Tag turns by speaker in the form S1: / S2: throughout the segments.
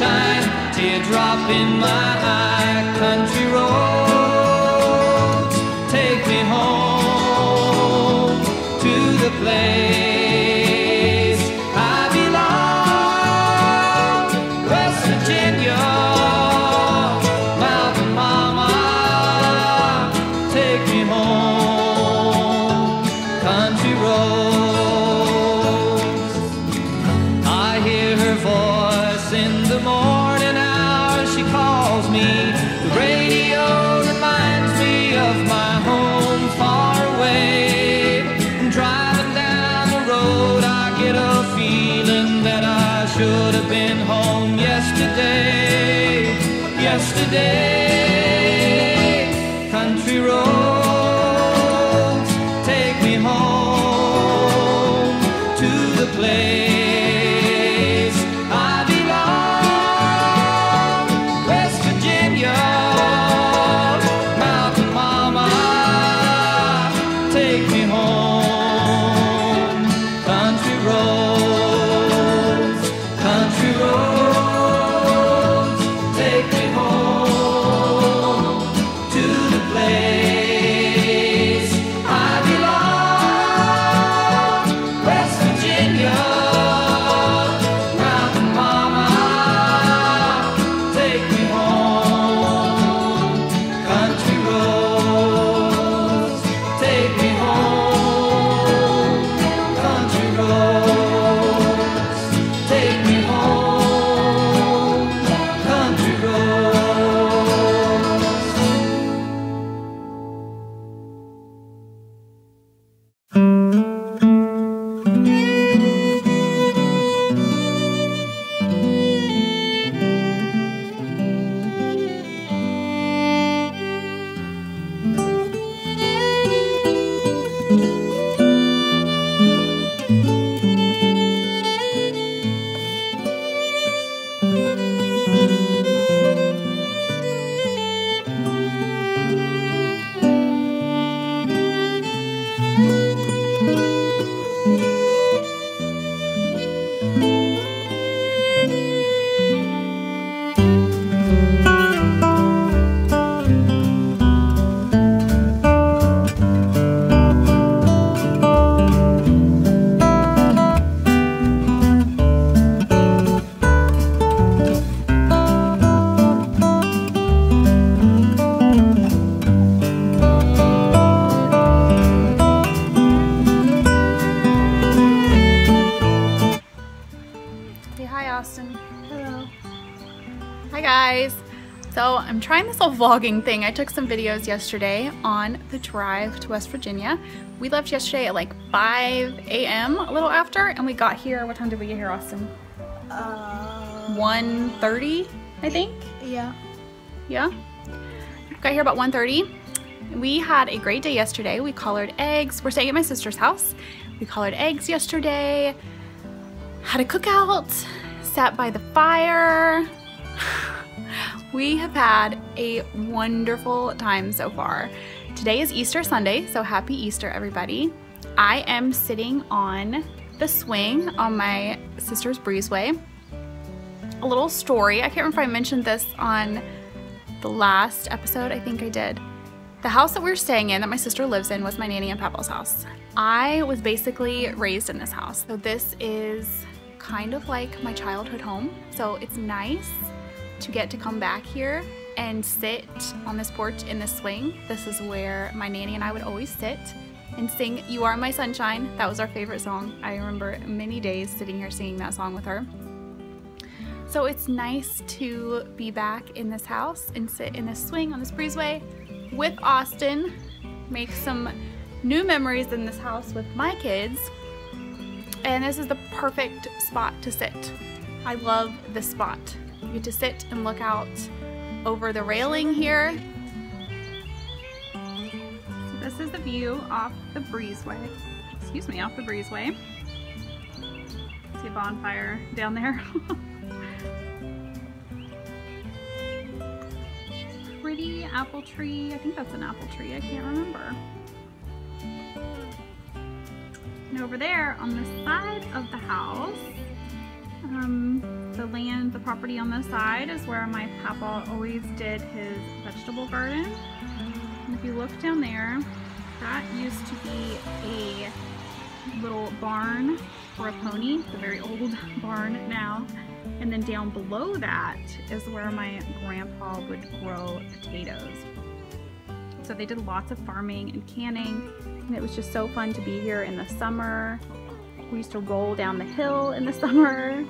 S1: moonshine, teardrop in my eye. Country roads,
S2: guys. So I'm trying this whole vlogging thing. I took some videos yesterday on the drive to West Virginia. We left yesterday at like 5 a.m. a little after, and we got here. What time did we get here, Austin?
S3: Uh,
S2: 1.30, I think.
S3: yeah.
S2: Yeah. Got here about 1.30. We had a great day yesterday. We collared eggs. We're staying at my sister's house. We collared eggs yesterday. Had a cookout. Sat by the fire. We have had a wonderful time so far. Today is Easter Sunday, so happy Easter, everybody. I am sitting on the swing on my sister's breezeway. A little story. I can't remember if I mentioned this on the last episode. I think I did. The house that we are staying in, that my sister lives in, was my nanny and papa's house. I was basically raised in this house. So this is kind of like my childhood home. So it's nice to get to come back here and sit on this porch in the swing. This is where my nanny and I would always sit and sing You Are My Sunshine. That was our favorite song. I remember many days sitting here singing that song with her. So it's nice to be back in this house and sit in this swing on this breezeway with Austin, make some new memories in this house with my kids. And this is the perfect spot to sit. I love this spot. You get to sit and look out over the railing here. So this is the view off the breezeway. Excuse me, off the breezeway. See a bonfire down there. Pretty apple tree. I think that's an apple tree. I can't remember. And over there on the side of the house, the land, the property on the side is where my papa always did his vegetable garden. And if you look down there, that used to be a little barn for a pony, the very old barn now. And then down below that is where my grandpa would grow potatoes. So they did lots of farming and canning, and it was just so fun to be here in the summer. We used to roll down the hill in the summer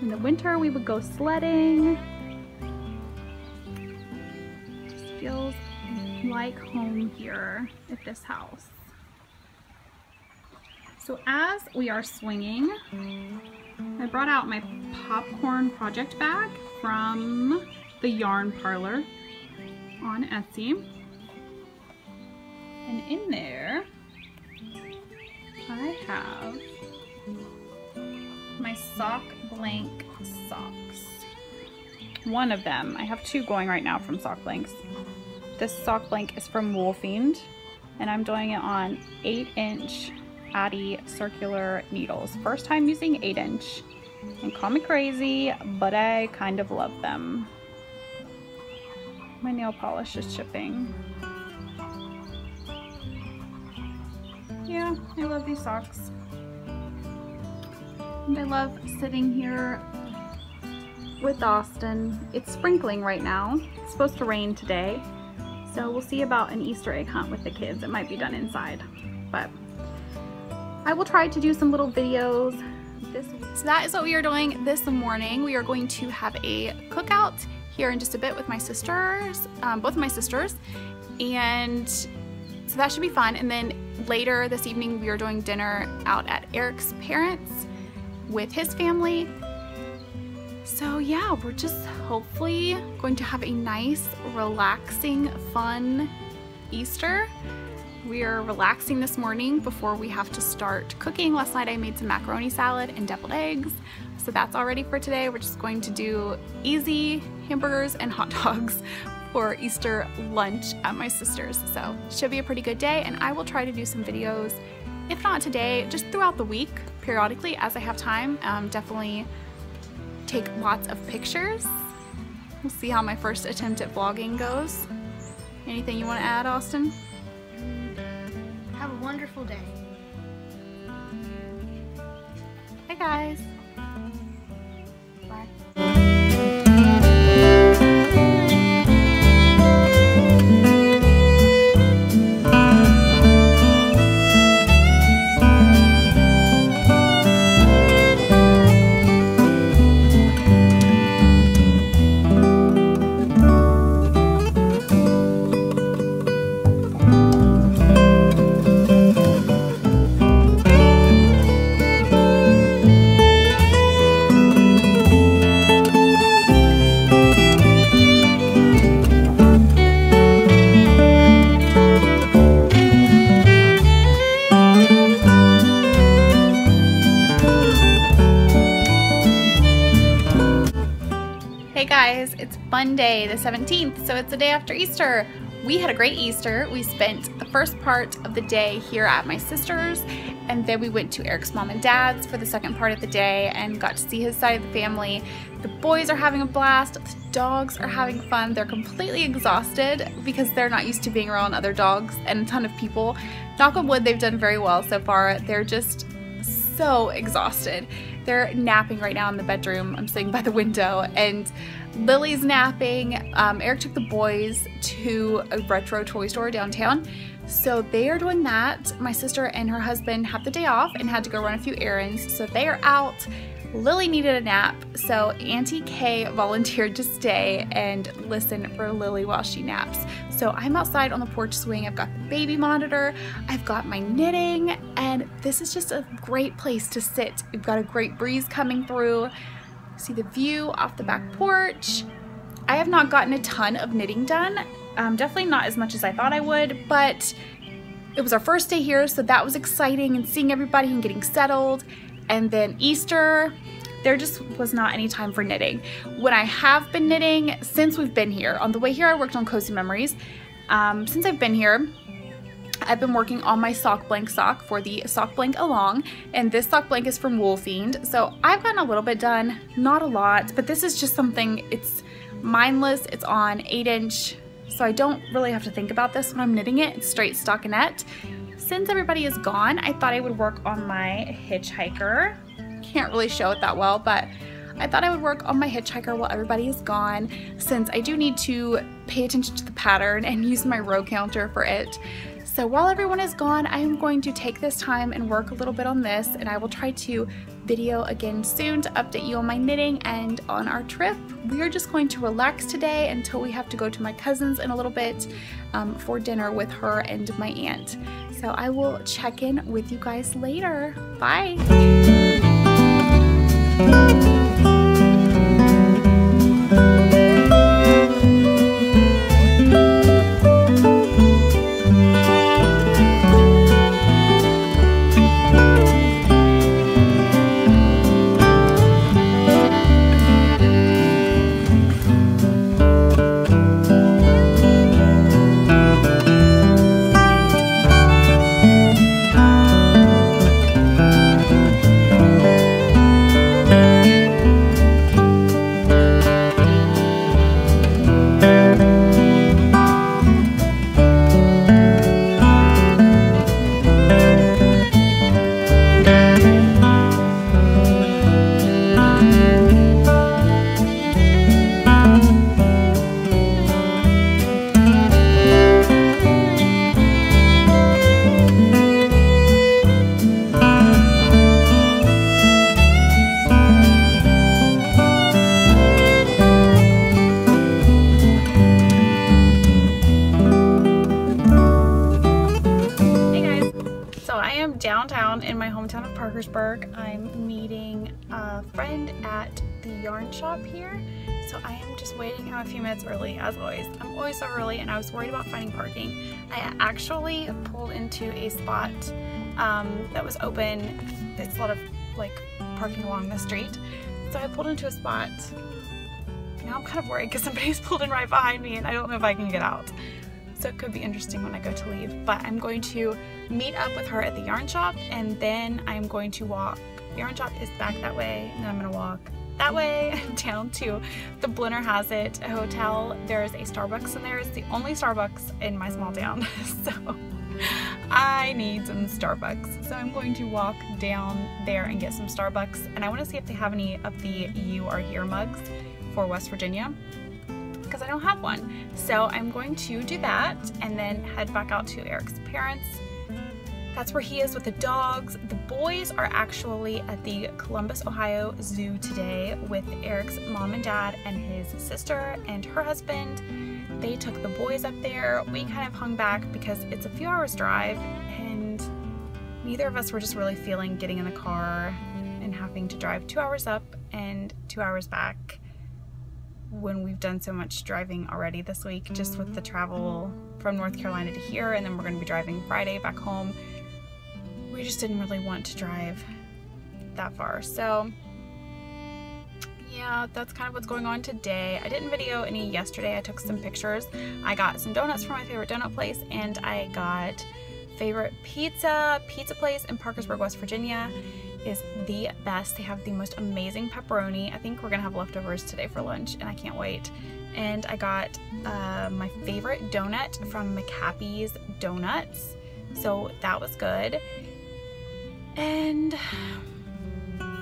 S2: in the winter, we would go sledding. Just feels like home here at this house. So as we are swinging, I brought out my popcorn project bag from the Yarn Parlor on Etsy. And in there, I have my sock blank socks. One of them, I have two going right now from Sock Blanks. This sock blank is from Woolfiend and I'm doing it on 8 inch Addi circular needles. First time using 8 inch and call me crazy, but I kind of love them. My nail polish is chipping. Yeah, I love these socks. And I love sitting here with Austin. It's sprinkling right now. It's supposed to rain today. So we'll see about an Easter egg hunt with the kids. It might be done inside. But I will try to do some little videos this week. So that is what we are doing this morning. We are going to have a cookout here in just a bit with my sisters, um, both of my sisters. And so that should be fun. And then later this evening, we are doing dinner out at Eric's parents' with his family. So yeah, we're just hopefully going to have a nice, relaxing, fun Easter. We are relaxing this morning before we have to start cooking. Last night I made some macaroni salad and deviled eggs. So that's all ready for today. We're just going to do easy hamburgers and hot dogs for Easter lunch at my sister's. So should be a pretty good day and I will try to do some videos, if not today, just throughout the week periodically as I have time. Um, definitely take lots of pictures. We'll see how my first attempt at vlogging goes. Anything you want to add, Austin?
S3: Have a wonderful day.
S2: Hi guys. Guys, it's Monday the 17th, so it's the day after Easter. We had a great Easter. We spent the first part of the day here at my sister's, and then we went to Eric's mom and dad's for the second part of the day and got to see his side of the family. The boys are having a blast. The dogs are having fun. They're completely exhausted because they're not used to being around other dogs and a ton of people. Knock on wood, they've done very well so far. They're just so exhausted. They're napping right now in the bedroom. I'm sitting by the window and Lily's napping. Um, Eric took the boys to a retro toy store downtown. So they are doing that. My sister and her husband have the day off and had to go run a few errands. So they are out. Lily needed a nap, so Auntie Kay volunteered to stay and listen for Lily while she naps. So I'm outside on the porch swing. I've got the baby monitor, I've got my knitting, and this is just a great place to sit. We've got a great breeze coming through. See the view off the back porch. I have not gotten a ton of knitting done. Um, definitely not as much as I thought I would, but it was our first day here, so that was exciting and seeing everybody and getting settled. And then Easter, there just was not any time for knitting. When I have been knitting since we've been here, on the way here I worked on Cozy Memories. Um, since I've been here, I've been working on my sock blank sock for the sock blank along and this sock blank is from Woolfiend so I've gotten a little bit done not a lot but this is just something it's mindless it's on 8 inch so I don't really have to think about this when I'm knitting it it's straight stockinette since everybody is gone, I thought I would work on my hitchhiker. Can't really show it that well, but I thought I would work on my hitchhiker while everybody is gone since I do need to pay attention to the pattern and use my row counter for it. So while everyone is gone, I am going to take this time and work a little bit on this and I will try to video again soon to update you on my knitting and on our trip. We are just going to relax today until we have to go to my cousin's in a little bit um, for dinner with her and my aunt. So I will check in with you guys later. Bye. Parkersburg. I'm meeting a friend at the yarn shop here. So I am just waiting. A few minutes early, as always. I'm always so early and I was worried about finding parking. I actually pulled into a spot um, that was open. It's a lot of like parking along the street. So I pulled into a spot. Now I'm kind of worried because somebody's pulled in right behind me and I don't know if I can get out. So it could be interesting when I go to leave. But I'm going to meet up with her at the yarn shop and then I'm going to walk. Yarn shop is back that way and then I'm gonna walk that way down to the Blennerhassett Hotel. There's a Starbucks in there. It's the only Starbucks in my small town. so I need some Starbucks. So I'm going to walk down there and get some Starbucks. And I want to see if they have any of the You Are Here mugs for West Virginia because I don't have one. So I'm going to do that and then head back out to Eric's parents. That's where he is with the dogs. The boys are actually at the Columbus, Ohio Zoo today with Eric's mom and dad and his sister and her husband. They took the boys up there. We kind of hung back because it's a few hours drive and neither of us were just really feeling getting in the car and having to drive two hours up and two hours back when we've done so much driving already this week, just with the travel from North Carolina to here, and then we're going to be driving Friday back home. We just didn't really want to drive that far. So, yeah, that's kind of what's going on today. I didn't video any yesterday. I took some pictures. I got some donuts from my favorite donut place, and I got favorite pizza, pizza place in Parkersburg, West Virginia. Is the best. They have the most amazing pepperoni. I think we're gonna have leftovers today for lunch, and I can't wait. And I got uh, my favorite donut from McHappy's Donuts, so that was good. And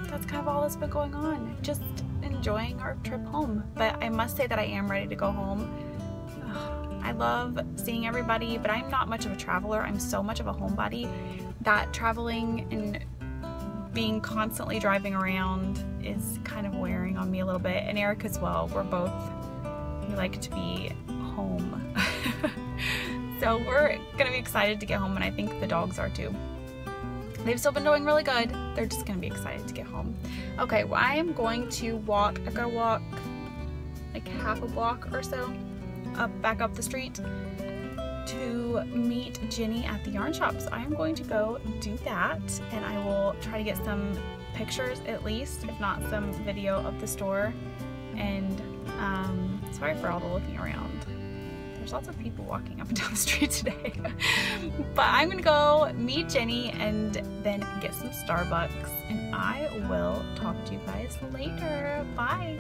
S2: that's kind of all that's been going on. Just enjoying our trip home. But I must say that I am ready to go home. I love seeing everybody, but I'm not much of a traveler. I'm so much of a homebody that traveling and being constantly driving around is kind of wearing on me a little bit. And Eric as well. We're both, we like to be home. so we're gonna be excited to get home and I think the dogs are too. They've still been doing really good. They're just gonna be excited to get home. Okay, well, I am going to walk, I gotta walk like half a block or so up back up the street to meet Jenny at the yarn shop. So I am going to go do that and I will try to get some pictures at least, if not some video of the store. And um, sorry for all the looking around. There's lots of people walking up and down the street today. but I'm gonna go meet Jenny and then get some Starbucks and I will talk to you guys later. Bye.